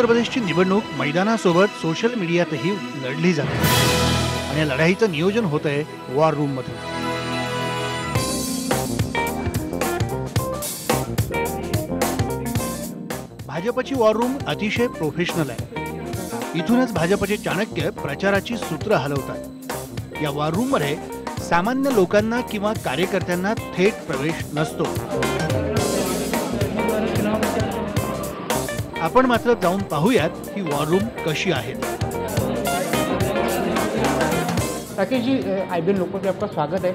उत्तर प्रदेशची निवडणूक मैदानासोबत सोशल मीडियातही लढली जाते. आणि या लढाईचं नियोजन होत आहे वॉर रूममध्ये भाजपची वॉर रूम अतिशय प्रोफेशनल आहे. इथूनच भाजपचे चाणक्य प्रचाराची सूत्र हलवतात. या वॉर रूममध्ये सामान्य लोकांना किंवा कार्यकर्त्यांना थेट प्रवेश नसतो. आपण मात्र जाऊन पाहूयात ही वॉर रूम कशी आहे. राकेश जी आई बी लोगों से आपका स्वागत है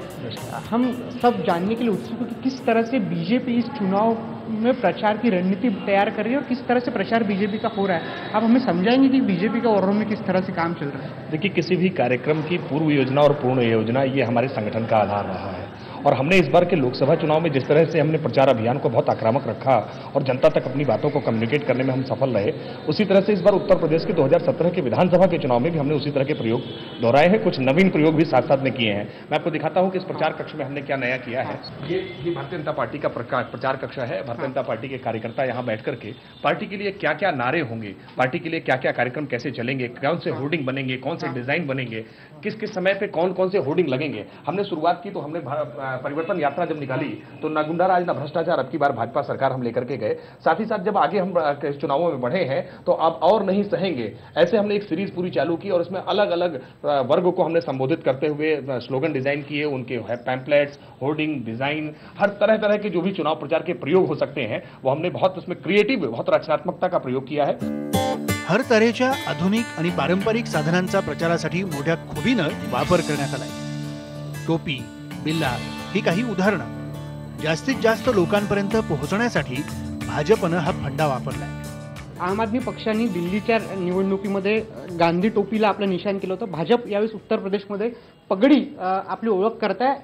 हम सब जानने के लिए उत्सुक हैं कि किस तरह से बीजेपी इस चुनाव में प्रचार की रणनीति तैयार कर रही है और किस तरह से प्रचार बीजेपी का हो रहा है। आप हमें समझाएँगे कि बीजेपी का और में किस तरह से काम चल रहा है। देखिए किसी भी कार्यक्रम की पूर्व योजना और पूर्ण योजना ये हमारे संगठन का आधार रहा है। और हमने इस बार के लोकसभा चुनाव में जिस तरह से हमने प्रचार अभियान को बहुत आक्रामक रखा और जनता तक अपनी बातों को कम्युनिकेट करने में हम सफल रहे, उसी तरह से इस बार उत्तर प्रदेश के 2017 के विधानसभा के चुनाव में भी हमने उसी तरह के प्रयोग दोहराए हैं, कुछ नवीन प्रयोग भी साथ साथ में किए हैं। मैं आपको दिखाता हूँ कि इस प्रचार कक्ष में हमने क्या नया किया है। ये ये भारतीय जनता पार्टी का प्रचार कक्ष है। भारतीय जनता पार्टी के कार्यकर्ता यहाँ बैठ करके पार्टी के लिए क्या क्या नारे होंगे, पार्टी के लिए क्या क्या कार्यक्रम कैसे चलेंगे, कौन से होर्डिंग बनेंगे, कौन से डिज़ाइन बनेंगे किस किस समय पे कौन कौन से होर्डिंग लगेंगे, हमने शुरुआत की तो हमने परिवर्तन यात्रा जब निकाली तो ना गुंडाराज ना भ्रष्टाचार, अब की बार भाजपा सरकार हम लेकर के गए। साथ ही साथ जब आगे हम चुनावों में बढ़े हैं तो अब और नहीं सहेंगे। ऐसे हमने एक सीरीज़ पूरी चालू की और इसमें अलग अलग वर्ग को हमने संबोधित करते हुए स्लोगन डिज़ाइन किए, उनके पैम्पलेट्स होर्डिंग डिज़ाइन हर तरह तरह के जो भी चुनाव प्रचार के प्रयोग हो सकते हैं, वो हमने बहुत उसमें क्रिएटिव बहुत रचनात्मकता का प्रयोग किया है। हर तऱ्हेच्या आधुनिक आणि पारंपरिक साधनांचा प्रचारासाठी मोठ्या खुबीनं वापर करण्यात आलाय. टोपी, बिल्ला ही काही उदाहरणं. जास्तीत जास्त लोकांपर्यंत पोहोचण्यासाठी भाजपनं हा फंडा वापरलाय. आम आदमी पक्षाने दिल्लीच्या निवडणुकीमध्ये गांधी टोपीला आपलं निशाण केलं होतं. भाजप यावेळेस उत्तर प्रदेशमध्ये पगडी आपली ओळख करताय.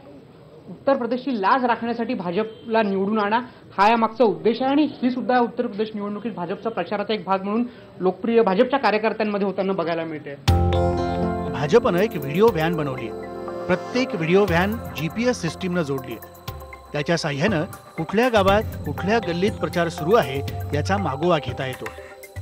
उत्तर प्रदेशची लाज राखण्यासाठी भाजपला निवडून आणा हा या मागचा उद्देश आहे. आणि ही सुद्धा उत्तर प्रदेश निवडणुकीत भाजपचा प्रचाराचा एक भाग म्हणून लोकप्रिय भाजपच्या कार्यकर्त्यांमध्ये होताना बघायला मिळते. भाजपनं एक व्हिडिओ व्हॅन बनवली आहे. प्रत्येक व्हिडिओ व्हॅन जीपीएस सिस्टीमनं जोडली आहे. त्याच्या साह्यानं कुठल्या गावात कुठल्या गल्लीत प्रचार सुरू आहे याचा मागोवा घेता येतो.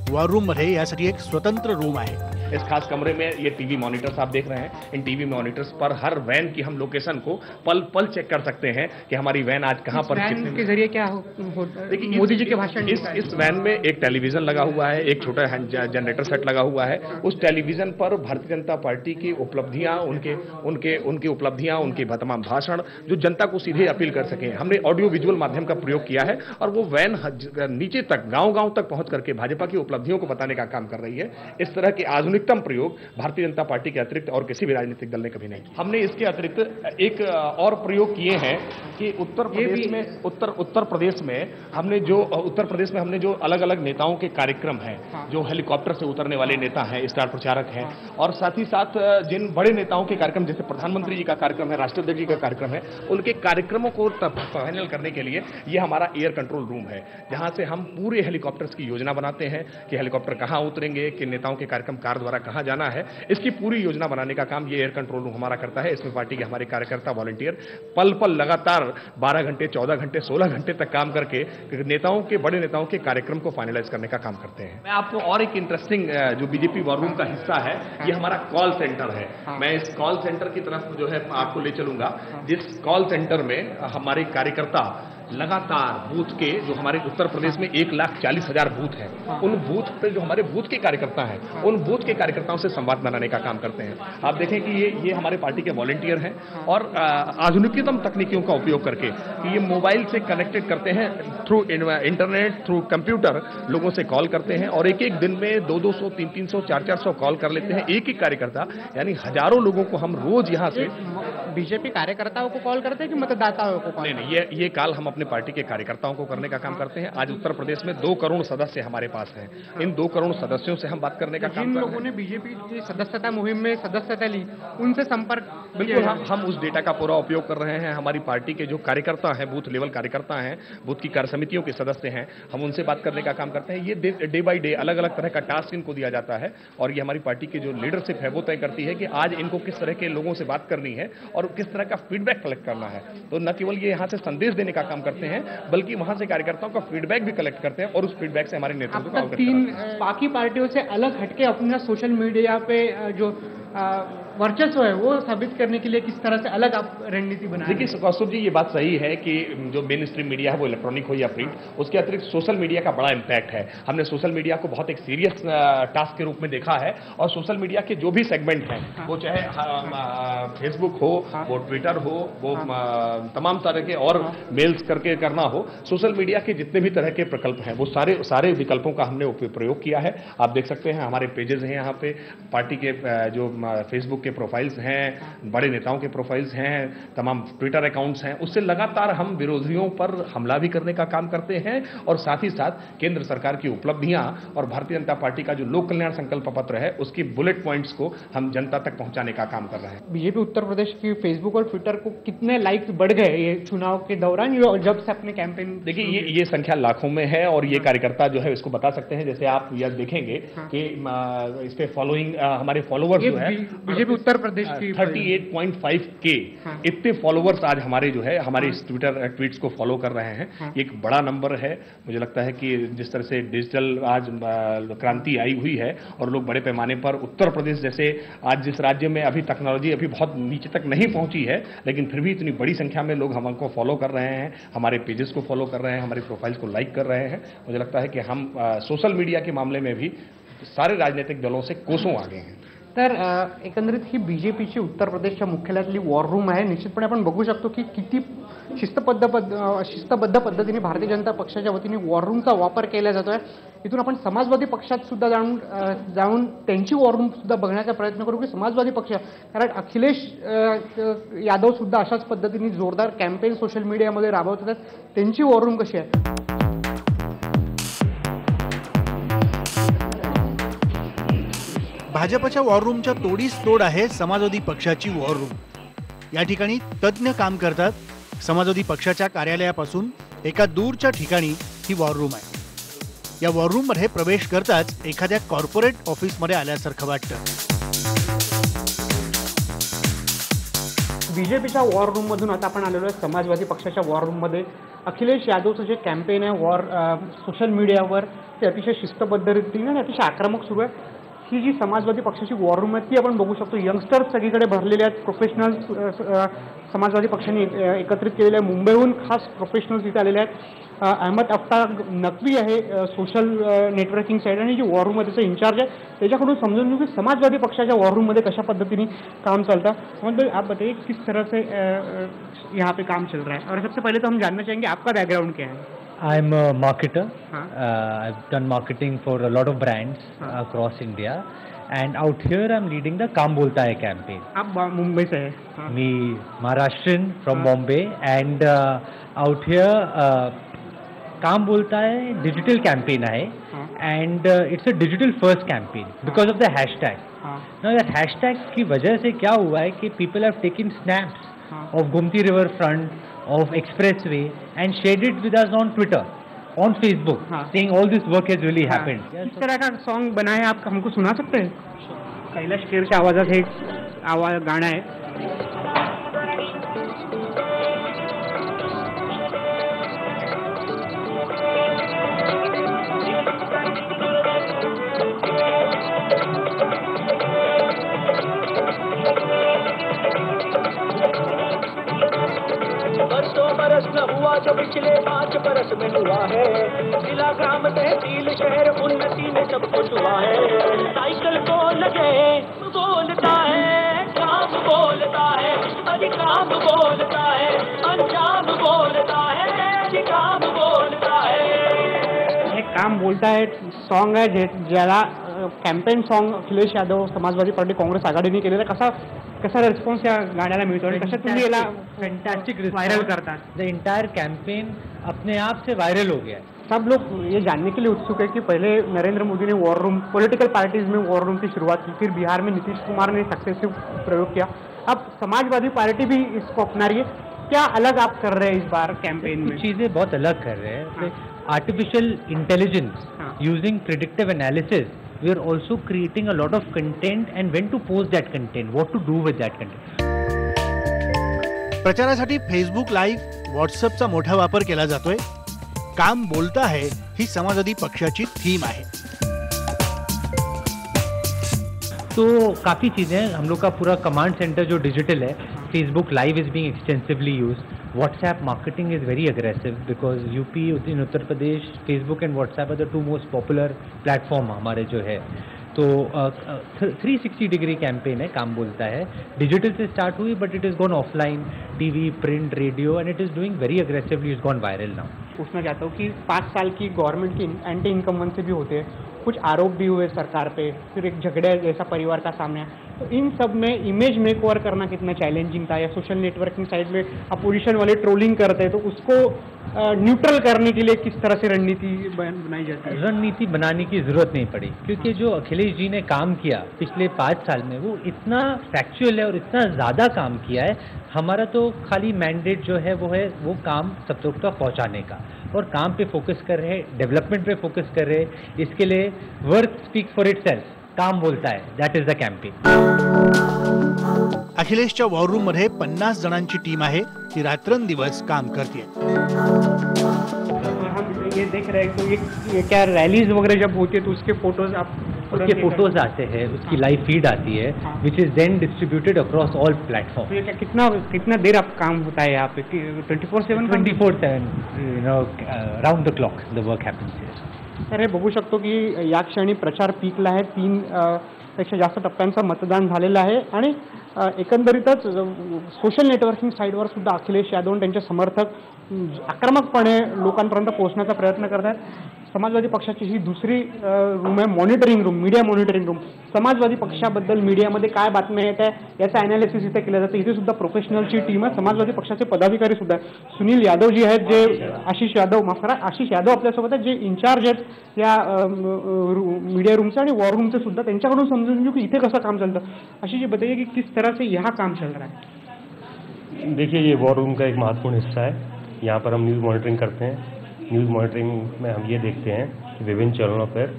वॉर रूममध्ये यासाठी एक स्वतंत्र रूम आहे. इस खास कमरे में ये टीवी मॉनिटर्स आप देख रहे हैं। इन टीवी मॉनिटर्स पर हर वैन की हम लोकेशन को पल पल चेक कर सकते हैं कि हमारी वैन आज कहाँ पर कितने के ज़रिए क्या हो, हो देखिए मोदी जी के भाषण इस इस वैन में एक टेलीविज़न लगा हुआ है एक छोटा जनरेटर सेट लगा हुआ है। उस टेलीविज़न पर भारतीय जनता पार्टी की उपलब्धियाँ उनके उनके उनकी उपलब्धियाँ उनके तमाम भाषण जो जनता को सीधे अपील कर सके। हमने ऑडियो विजुअल माध्यम का प्रयोग किया है और वो वैन नीचे तक गाँव गाँव तक पहुँच करके भाजपा की उपलब्धियों को बताने का काम कर रही है। इस तरह के आधुनिकतम प्रयोग भारतीय जनता पार्टी के अतिरिक्त और किसी भी राजनीतिक दल ने कभी नहीं किया। हमने इसके अतिरिक्त एक और प्रयोग किए हैं कि उत्तर प्रदेश में उत्तर उत्तर प्रदेश में हमने जो उत्तर प्रदेश में हमने जो अलग अलग नेताओं के कार्यक्रम हैं जो हेलीकॉप्टर से उतरने वाले नेता हैं स्टार प्रचारक हैं और साथ ही साथ जिन बड़े नेताओं के कार्यक्रम जैसे प्रधानमंत्री जी का कार्यक्रम है राष्ट्रपति जी का कार्यक्रम है उनके कार्यक्रमों को फाइनल करने के लिए ये हमारा एयर कंट्रोल रूम है जहाँ से हम पूरे हेलीकॉप्टर्स की योजना बनाते हैं कि हेलीकॉप्टर कहाँ उतरेंगे किन नेताओं के कार्यक्रम कार द्वारा कहाँ जाना है। इसकी पूरी योजना बनाने का काम ये एयर कंट्रोल रूम हमारा करता है। इसमें पार्टी के हमारे कार्यकर्ता वॉलंटियर पल पल लगातार 12 घंटे 14 घंटे 16 घंटे तक काम करके नेताओं के बड़े नेताओं के कार्यक्रम को फाइनलाइज करने का काम करते हैं। मैं आपको और एक इंटरेस्टिंग जो बीजेपी वॉर रूम का हिस्सा है ये हमारा कॉल सेंटर है। मैं इस कॉल सेंटर की तरफ़ जो है आपको ले चलूँगा। जिस कॉल सेंटर में हमारे कार्यकर्ता लगातार बूथ के जो हमारे उत्तर प्रदेश में एक लाख चालीस हज़ार बूथ हैं उन बूथ पे जो हमारे बूथ के कार्यकर्ता हैं उन बूथ के कार्यकर्ताओं से संवाद बनाने का काम करते हैं। आप देखें कि ये ये हमारे पार्टी के वॉलेंटियर हैं और आ, आधुनिकतम तकनीकियों का उपयोग करके ये मोबाइल से कनेक्टेड करते हैं थ्रू इंटरनेट थ्रू कंप्यूटर लोगों से कॉल करते हैं और एक एक दिन में दो दो सौ तीन तीन सौ चार चार सौ कॉल कर लेते हैं एक ही कार्यकर्ता। यानी हज़ारों लोगों को हम रोज यहाँ से बीजेपी कार्यकर्ताओं को कॉल करते हैं कि मतदाताओं को कॉल नहीं नहीं ये ये काल हम अपने पार्टी के कार्यकर्ताओं को करने का काम करते हैं। आज उत्तर प्रदेश में दो करोड़ सदस्य हमारे पास हैं। इन दो करोड़ सदस्यों से हम बात करने का काम लोगों ने बीजेपी की सदस्यता मुहिम में सदस्यता ली उनसे संपर्क बिल्कुल हम हम उस डेटा का पूरा उपयोग कर रहे हैं। हमारी पार्टी के जो कार्यकर्ता हैं बूथ लेवल कार्यकर्ता हैं बूथ की कार्य समितियों के सदस्य हैं हम उनसे बात करने का काम करते हैं। ये डे बाई डे अलग अलग तरह का टास्क इनको दिया जाता है और ये हमारी पार्टी की जो लीडरशिप है वो तय करती है कि आज इनको किस तरह के लोगों से बात करनी है और और किस तरह का फीडबैक कलेक्ट करना है। तो न केवल ये यहाँ से संदेश देने का काम करते हैं बल्कि वहाँ से कार्यकर्ताओं का फीडबैक भी कलेक्ट करते हैं और उस फीडबैक से हमारे नेतृत्व को तीन बाकी पार्टियों से अलग हटके अपना सोशल मीडिया पे जो वर्चस्व है वो साबित करने के लिए किस तरह से अलग आप रणनीति बना देखिए कौस्तुभ जी ये बात सही है कि जो मेन स्ट्रीम मीडिया है वो इलेक्ट्रॉनिक हो या प्रिंट उसके अतिरिक्त सोशल मीडिया का बड़ा इम्पैक्ट है। हमने सोशल मीडिया को बहुत एक सीरियस टास्क के रूप में देखा है और सोशल मीडिया के जो भी सेगमेंट हैं हाँ। वो चाहे फेसबुक हो। वो ट्विटर हो वो अ, तमाम तरह के और मेल्स करके करना हो सोशल मीडिया के जितने भी तरह के प्रकल्प हैं वो सारे सारे विकल्पों का हमने प्रयोग किया है। आप देख सकते हैं हमारे पेजेस हैं यहाँ पे पार्टी के जो फेसबुक के प्रोफाइल्स हैं बड़े नेताओं के प्रोफाइल्स हैं तमाम ट्विटर अकाउंट्स हैं उससे लगातार हम विरोधियों पर हमला भी करने का काम करते हैं और साथ ही साथ केंद्र सरकार की उपलब्धियाँ और भारतीय जनता पार्टी का जो लोक कल्याण संकल्प पत्र है उसकी बुलेट पॉइंट्स को हम जनता तक पहुँचाने का काम कर रहे हैं। बीजेपी उत्तर प्रदेश की फेसबुक और ट्विटर को कितने लाइक्स बढ़ गए ये चुनाव के दौरान? जब से अपने कैंपेन देखिए ये ये संख्या लाखों में है और ये कार्यकर्ता जो है इसको बता सकते हैं जैसे आप यह देखेंगे कि अ, इस पे फॉलोइंग हमारे फॉलोअर्स जो है बीजेपी उत्तर प्रदेश की थर्टी एट पॉइंट फाइव के हाँ। इतने फॉलोअर्स आज हमारे जो है हमारे इस ट्विटर ट्वीट्स को फॉलो कर रहे हैं। ये एक बड़ा नंबर है। मुझे लगता है कि जिस तरह से डिजिटल आज क्रांति आई हुई है और लोग बड़े पैमाने पर उत्तर प्रदेश जैसे आज जिस राज्य में अभी टेक्नोलॉजी अभी बहुत नीचे तक नहीं पहुँची है लेकिन फिर भी इतनी बड़ी संख्या में लोग हमको फॉलो कर रहे हैं हमारे पेजेस को फॉलो कर रहे हैं हमारी प्रोफाइल्स को लाइक कर रहे हैं। मुझे लगता है कि हम सोशल मीडिया के मामले में भी सारे राजनीतिक दलों से कोसों आगे हैं। तर एकंदरीत ही बीजेपीची उत्तर प्रदेशच्या मुख्यालयातली वॉर रूम आहे. निश्चितपणे आपण बघू शकतो की किती शिस्तबद्ध पद्ध शिस्तबद्ध पद्धतीने भारतीय जनता पक्षाच्या वतीने वॉर रूमचा वापर केला जातोय. इथून आपण समाजवादी पक्षात सुद्धा जाऊन जाऊन त्यांची वॉर रूम सुद्धा बघण्याचा प्रयत्न करू की समाजवादी पक्ष. कारण अखिलेश यादव सुद्धा अशाच पद्धतीने जोरदार कॅम्पेन सोशल मीडियामध्ये राबवत आहेत. त्यांची वॉर रूम कशी आहे? भाजपच्या वॉर रूमच्या तोडीस तोड आहे समाजवादी पक्षाची वॉर रूम या ठिकाणी तज्ज्ञ काम करतात समाजवादी पक्षाच्या कार्यालयापासून एका दूरच्या ठिकाणी ही वॉर रूम आहे. या वॉर रूममध्ये प्रवेश करताच एखाद्या कॉर्पोरेट ऑफिसमध्ये आल्यासारखं वाटतं. बीजेपीच्या वॉर रूममधून आता आपण आलेलो आहे. समाजवादी पक्षाच्या वॉर रूममध्ये अखिलेश यादवचं जे कॅम्पेन आहे वॉर सोशल मीडियावर ते अतिशय शिस्तबद्ध रीतीने आणि अतिशय आक्रमक सुरू आहे. ही जी समाजवादी पक्षाची वॉर रूम आहे ती आपण बघू शकतो. यंगस्टर्स सगळीकडे भरलेले आहेत. प्रोफेशनल्स समाजवादी पक्षाने एकत्रित केलेले आहे. मुंबईहून खास प्रोफेशनल्स इथे आलेले आहेत. अहमद अफ्ता नकवी आहे सोशल नेटवर्किंग साईड आणि जी वॉर रूम त्याचा इन्चार्ज आहे. त्याच्याकडून समजून घेऊ की समाजवादी पक्षाच्या वॉर रूममध्ये कशा पद्धतीने काम चलता. अहमद आप बताइए किस तरह से यहाँ पे काम चल रहा है? और सबसे पहले तो हम जानना चाहेंगे आपका बैकग्राउंड क्या है? I'm a marketer. हाँ. Uh, I've done marketing for a lot of brands हाँ. across India. And out here, I'm leading the Kam Bolta Hai campaign. आप बा- मुंबई से है हाँ. Me, Maharashtrian from हाँ. Bombay. And uh, out here, uh, Kam Bolta Hai digital campaign hai. हाँ. And uh, it's a digital first campaign because of the hashtag. हाँ. Now that hashtag की वजह से क्या हुआ है कि people have taken snaps हाँ. of Gumti River front, of Expressway and shared it with us on Twitter. On Facebook saying all this work has really happened किस तरह का सॉन्ग बना है आप हमको सुना सकते हैं? कैलाश खेर के आवाज़ से आवाज गाना है। आहे बरसों न हुआ जो पिछले पाँच बरस में हुआ है। जिला ग्राम तहसील शहर उन्नति में सब कुछ हुआ है। साइकिल को लगे बोलता है काम बोलता है अधिकाम बोलता है, अंजाम बोलता है अधिकाम बोलता है। हे काम बोलताय सॉन्ग आहे जे ज्याला campaign song Akhilesh Yadav, Samajwadi party, Congress आघाडीने केलेला कसा कसा रिस्पॉन्स या गाण्याला मिळतो आणि कशा तुम्ही याला response. व्हायरल करतात? The entire campaign अपने आप से वायरल हो गया है. सब लोग ये जानने के लिए उत्सुक है कि पहले नरेंद्र मोदी ने वॉर रूम पॉलिटिकल पार्टीज़ में वॉर रूम की शुरुआत की फिर बिहार में नीतीश कुमार ने सक्सेसिव प्रयोग किया। अब समाजवादी पार्टी भी इसको अपना रही है। क्या अलग आप कर रहे हैं इस बार कैंपेन में? चीज़ें बहुत अलग कर रहे हैं। Artificial intelligence. Using predictive analysis we are also creating a lot of content and when to post that content what to do with that content प्रचारासाठी फेसबुक लाईव्ह व्हॉट्सअपचा मोठा वापर केला जातोय काम बोलता है ही समाजवादी पक्षाची थीम आहे तो काफ़ी चीज़ें हम लोग का पूरा कमांड सेंटर जो डिजिटल है Facebook live is being extensively use WhatsApp marketing is very aggressive because UP in Uttar Pradesh Facebook and WhatsApp are the two most popular platform हमारे जो है। तो थ्री सिक्सटी डिग्री कैंपेन है, काम बोलता है। डिजिटल से स्टार्ट हुई but it is gone offline TV print radio and it is doing very aggressively is gone viral now पूछना चाहता हूँ कि पाँच साल की गवर्नमेंट की एंटी इनकम से भी होते हैं। कुछ आरोप भी हुए सरकार पे फिर एक झगड़े जैसा परिवार का सामने तो इन सब में इमेज मेक ओवर करना कितना चैलेंजिंग था? या सोशल नेटवर्किंग साइड में अपोजिशन वाले ट्रोलिंग करते हैं तो उसको न्यूट्रल करने के लिए किस तरह से रणनीति बनाई जाती है? रणनीति बनाने की ज़रूरत नहीं पड़ी, क्योंकि जो अखिलेश जी ने काम किया पिछले पाँच साल में, वो इतना फैक्चुअल है और इतना ज़्यादा काम किया है, हमारा तो खाली मैंडेट जो है, वो है, वो काम सब तक तक पहुँचाने का। और काम पे फोकस कर रहे हैं डेवलपमेंट पे फोकस कर रहे हैं इसके लिए वर्क स्पीक फॉर इट काम बोलता है. दैट इज़ द कैंपेन अखिलेशच्या वॉर रूम मध्ये पन्नास जणांची टीम आहे. ती रात्रंदिवस काम करते हम ये देख रहे हैं तो ये, ये क्या रैलीज वगैरह जब होती है तो उसके फ़ोटोज़ आप उसके फ़ोटोज़ आते हैं उसकी लाइव फ़ीड आती है हाँ। Which is then distributed across all platform तो कितना कितना देर आप काम होता है यहाँ पे? Twenty four seven twenty four seven you know round the clock the work happens तर हे बघू शकतो की या क्षणी प्रचार पीकला आहे. तीन पेक्षा जास्त टप्प्यांचं मतदान झालेलं आहे. आणि एकंदरीतच सोशल नेटवर्किंग साईटवर सुद्धा अखिलेश यादव आणि त्यांचे समर्थक आक्रमकपणे लोकांपर्यंत पोहोचण्याचा प्रयत्न करत आहेत समाजवादी पक्षाची ही दुसरी रूम आहे monitoring room media monitoring room Samajwadi पक्षाबद्दल मीडियामध्ये काय बातम्या येत आहे, याचं अनालिसिस इथे केलं जातं. इथे सुद्धा प्रोफेशनलची टीम आहे, समाजवादी पक्षाचे पदाधिकारी सुद्धा आहेत. सुनील यादव जी आहेत, जे आशिष यादव, माफ़ करा, आशिष यादव आपल्यासोबत आहेत, जे इन्चार्ज आहेत या मीडिया रूमचे आणि वॉर सुद्धा. त्यांच्याकडून समजून घेऊ की इथे कसं काम चालतं. आशिष जी बताइए कि किस तरह से यहाँ काम चल रहा है? देखिए, ये वॉर रूम का एक महत्वपूर्ण हिस्सा है. यहाँ पर हम न्यूज़ मॉनिटरिंग करते हैं. न्यूज़ मॉनिटरिंग में हम ये देखते हैं कि विभिन्न चरणों पर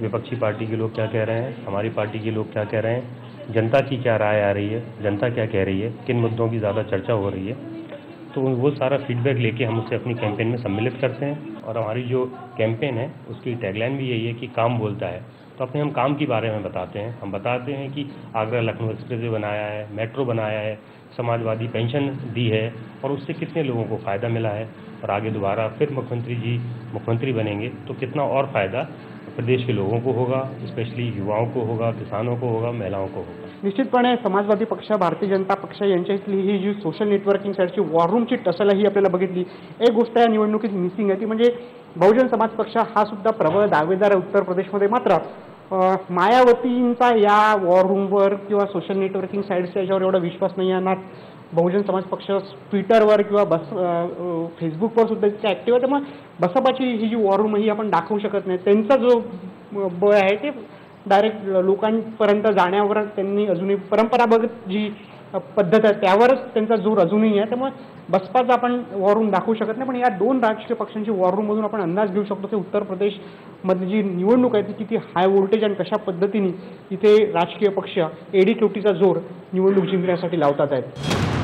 विपक्षी पार्टी के लोग क्या कह रहे हैं, हमारी पार्टी के लोग क्या कह रहे हैं, जनता की क्या राय आ रही है, जनता क्या कह रही है, किन मुद्दों की ज़्यादा चर्चा हो रही है। तो वो सारा फीडबैक लेके हम उसे अपनी कैंपेन में सम्मिलित करते हैं। और हमारी जो कैंपेन है, उसकी टैगलाइन भी यही है कि काम बोलता है। तो अपने हम काम के बारे में बताते हैं। हम बताते हैं कि आगरा लखनऊ एक्सप्रेस बनाया है, मेट्रो बनाया है, समाजवादी पेंशन दी है और उससे कितने लोगों को फ़ायदा मिला है और आगे दोबारा फिर मुख्यमंत्री जी मुख्यमंत्री बनेंगे तो कितना और फ़ायदा प्रदेश के लोगों को होगा स्पेशली युवाओं को होगा, किसानों को होगा, महिलाओं को होगा। निश्चितपणे समाजवादी पक्ष, भारतीय जनता पक्ष यांच्यातली ही जी सोशल नेटवर्किंग साईडची टसल ही आपल्याला बघितली. एक गोष्ट या निवडणुकीत मिसिंग आहे ती म्हणजे बहुजन समाज पक्ष हा सुद्धा प्रबळ दावेदार आहे उत्तर प्रदेशमध्ये. मात्र मायावतींचा या वॉर रूमवर किंवा सोशल नेटवर्किंग साईट्सच्या याच्यावर एवढा विश्वास नाही आहे ना बहुजन समाज पक्ष ट्विटरवर किंवा बस फेसबुकवर सुद्धा इतके ॲक्टिव्ह आहे. त्यामुळे बसपाची ही जी वॉर रूम ही आपण दाखवू शकत नाही. त्यांचा जो बळ आहे ते डायरेक्ट लोकांपर्यंत जाण्यावर त्यांनी अजूनही परंपरागत जी पद्धत आहे. त्यावरच त्यांचा जोर अजूनही आहे. त्यामुळे बसपाचा आपण वॉर रूम दाखवू शकत नाही पण या दोन राजकीय पक्षांची वॉररूममधून आपण अंदाज घेऊ शकतो. की उत्तर प्रदेशमधली जी निवडणूक आहे ती किती हाय व्होल्टेज आणि कशा पद्धतीने इथे राजकीय पक्ष एडी चोटीचा जोर निवडणूक जिंकण्यासाठी लावतात आहेत.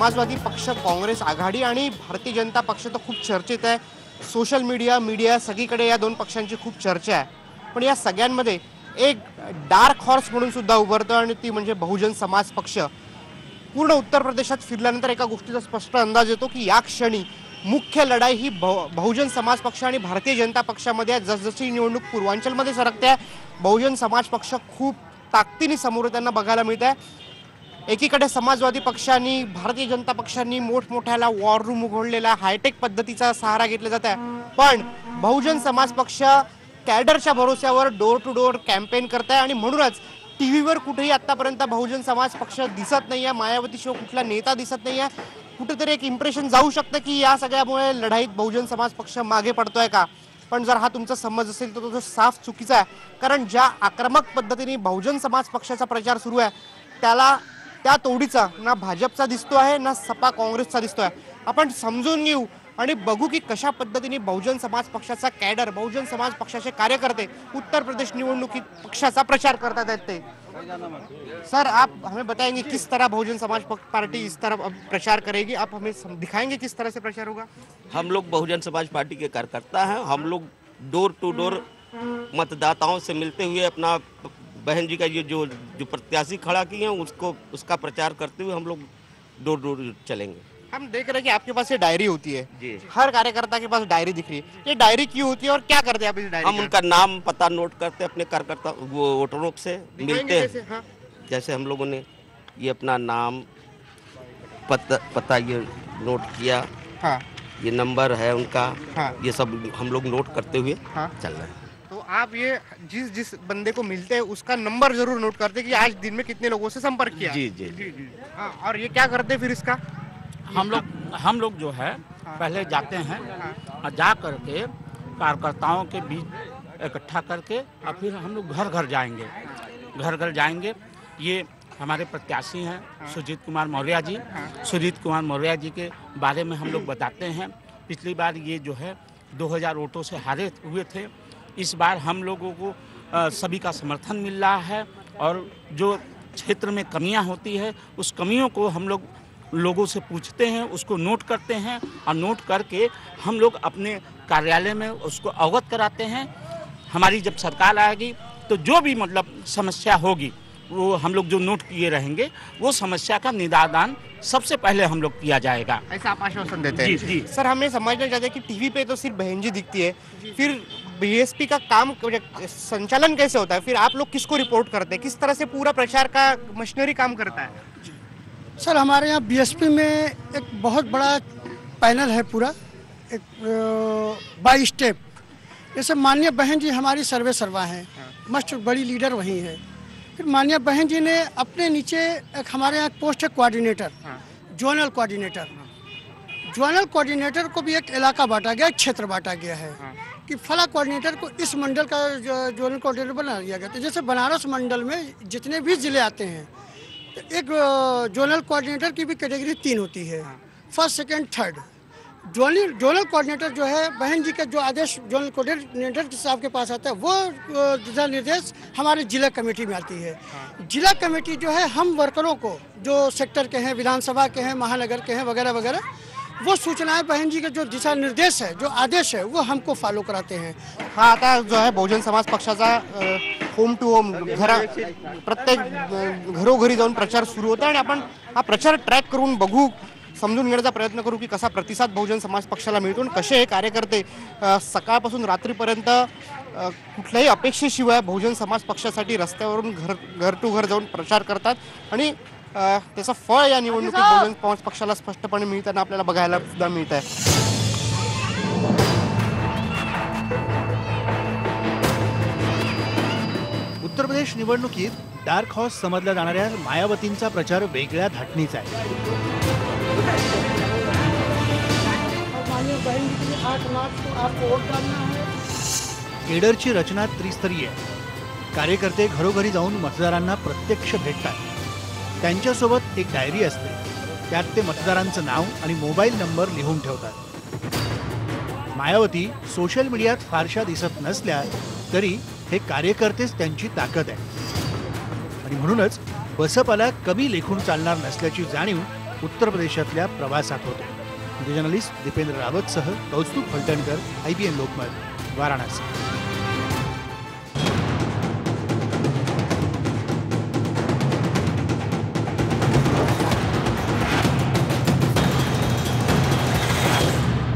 समाजवादी पक्ष काँग्रेस आघाडी आणि भारतीय जनता पक्ष तर खूप चर्चेत आहे. सोशल मीडिया मीडिया सगळीकडे या दोन पक्षांची खूप चर्चा आहे. पण या सगळ्यांमध्ये एक डार्क हॉर्स म्हणून सुद्धा उभरतं आणि ती म्हणजे बहुजन समाज पक्ष. पूर्ण उत्तर प्रदेशात फिरल्यानंतर एका गोष्टीचा स्पष्ट अंदाज येतो की या क्षणी मुख्य लढाई ही बहु बहुजन समाज पक्ष आणि भारतीय जनता पक्षामध्ये आहे. जसजशी निवडणूक पूर्वांचलमध्ये सरकते आहे बहुजन समाज पक्ष खूप ताकदीने समोर त्यांना बघायला मिळत आहे एकीकडे समाजवादी पक्षांनी भारतीय जनता पक्षांनी मोठमोठ्याला वॉर रूम उघडलेला हायटेक पद्धतीचा सहारा घेतला जात आहे पण बहुजन समाज पक्ष कॅडरच्या भरोश्यावर डोर टू डोर कॅम्पेन करत आहे आणि म्हणूनच टी व्हीवर कुठेही आत्तापर्यंत बहुजन समाज पक्ष दिसत नाही मायावती शिवाय कुठला नेता दिसत नाही आहे कुठेतरी एक इम्प्रेशन जाऊ शकतं की या सगळ्यामुळे लढाईत बहुजन समाज पक्ष मागे पडतोय का? पण जर हा तुमचा समज असेल तर तो साफ चुकीचा आहे कारण ज्या आक्रमक पद्धतीने बहुजन समाज पक्षाचा प्रचार सुरू आहे त्याला त्या तोडीचा ना भाजपचा दिसतो आहे, ना सपा काँग्रेसचा दिसतो आहे आपण समजून घेऊ आणि बघू की कशा पद्धतीने बहुजन समाज पक्षाचा कॅडर, बहुजन समाज पक्षाचे कार्यकर्ते उत्तर प्रदेश निवडणुकीत पक्षाचा प्रचार करतात ते. सर, आप हमें बताएँगे किस तरह बहुजन समाज पार्टी इस तरह प्रचार करेगी? आप हमें दिखाएँगे किस तरह से प्रचार होगा? हम लोग बहुजन समाज पार्टी के कार्यकर्ता हैं। हम लोग डोर टू डोर मतदाताओं से मिलते हुए अपना बहन जी का ये जो जो प्रत्याशी खड़ा किए हैं उसको उसका प्रचार करते हुए हम लोग डोर डोर चलेंगे हम देख रहे हैं कि आपके पास ये डायरी होती है जी हर कार्यकर्ता के पास डायरी दिख रही है ये डायरी क्यों होती है और क्या करते हैं आप इस डायरी हम? उनका नाम पता नोट करते हैं अपने कार्यकर्ता वो वोटरों से मिलते हैं? हाँ। जैसे हम लोगों ने ये अपना नाम पता पता ये नोट किया हाँ ये नंबर है उनका हाँ। ये सब हम लोग नोट करते हुए हाँ। चल रहे हैं तो आप ये जिस जिस बंदे को मिलते हैं उसका नंबर ज़रूर नोट करते कि आज दिन में कितने लोगों से संपर्क किया। जी जी जी। जी हाँ, और ये क्या करते फिर इसका? हम लोग हम लोग जो है पहले जाते हैं और जा करके कार्यकर्ताओं के बीच इकट्ठा करके और फिर हम लोग घर घर जाएँगे। घर घर जाएँगे। ये हमारे प्रत्याशी हैं सुजीत कुमार मौर्य जी। सुजीत कुमार मौर्य जी के बारे में हम लोग बताते हैं। पिछली बार ये जो है 2000 वोटों से हारे हुए थे। इस बार हम लोगों को सभी का समर्थन मिल रहा है और जो क्षेत्र में कमियाँ होती है उस कमियों को हम लोग लोगों से पूछते हैं उसको नोट करते हैं और नोट करके हम लोग अपने कार्यालय में उसको अवगत कराते हैं। हमारी जब सरकार आएगी तो जो भी मतलब समस्या होगी वो हम लोग जो नोट किए रहेंगे वो समस्या का निदान सबसे पहले हम लोग किया जाएगा। ऐसा आप आश्वासन देते जी, हैं? जी। सर हमें समझना चाहते हैं कि टीवी पे तो सिर्फ़ बहन जी दिखती है फिर बीएसपी का काम संचालन कैसे होता है? फिर आप लोग किसको रिपोर्ट करते हैं? किस तरह से पूरा प्रचार का मशीनरी काम करता है? सर हमारे यहाँ बीएसपी में एक बहुत बड़ा पैनल है पूरा एक बाई स्टेप। जैसे माननीय बहन जी हमारी सर्वे सर्वा हैं मस्ट बड़ी लीडर वही है। फिर माननीय बहन जी ने अपने नीचे एक हमारे यहाँ पोस्ट है coordinator zonal coordinator zonal coordinator को भी एक इलाका बांटा गया क्षेत्र बांटा गया है। कि फला कोऑर्डिनेटर को इस मंडल का जो- जोनल कोऑर्डिनेटर बना दिया गया। तो जैसे बनारस मंडल में जितने भी ज़िले आते हैं तो एक जोनल कोऑर्डिनेटर की भी कैटेगरी तीन होती है। First second third zonal zonal coordinator जो है बहन जी का जो आदेश जोनल कोऑर्डिनेटर के साहब के पास आता है वो दिशा निर्देश हमारे जिला कमेटी में आती है। जिला कमेटी जो है हम वर्करों को जो सेक्टर के हैं विधानसभा के हैं महानगर के हैं वगैरह वगैरह वो सूचनाएँ बहन जी के जो दिशा निर्देश है जो आदेश है वो हमको फॉलो कराते हैं। हा आता जो आहे बहुजन समाज पक्षाचा होम टू होम घरा प्रत्येक घरोघरी जाऊन प्रचार सुरू होता आणि आपण हा प्रचार ट्रॅक करून बघू समजून घेण्याचा प्रयत्न करू की कसा प्रतिसाद बहुजन समाज पक्षाला आणि कसे कार्यकर्ते सकाळपासून रात्रीपर्यंत कुठल्याही अपेक्षेशिवाय बहुजन समाज पक्षासाठी रस्त्यावरून घर घर टू घर जाऊन प्रचार अ, त्याचं फळ या निवडणुकीत बहुजन समाज पक्षाला स्पष्टपणे मिळताना आपल्याला बघायला सुद्धा मिळत आहे उत्तर प्रदेश निवडणुकीत डार्क हॉर्स समजल्या जाणाऱ्या मायावतींचा प्रचार वेगळ्या धाटणीचा आहे. है केडरची रचना त्रिस्तरीय आहे. कार्यकर्ते घरोघरी जाऊन मतदारांना प्रत्यक्ष भेटतात. त्यांच्यासोबत एक डायरी असते. त्यात ते मतदारांचं नाव आणि मोबाईल नंबर लिहून ठेवतात. मायावती सोशल मीडियात फारशा दिसत नसल्या तरी हे कार्यकर्तेच त्यांची ताकद आहे. आणि म्हणूनच बसपाला कमी लेखून चालणार नसल्याची जाणीव उत्तर प्रदेशातल्या प्रवासात होते. Journalist Dipendra रावतसह Kaustubh Phaltankar I B N Lokmat Varanasi.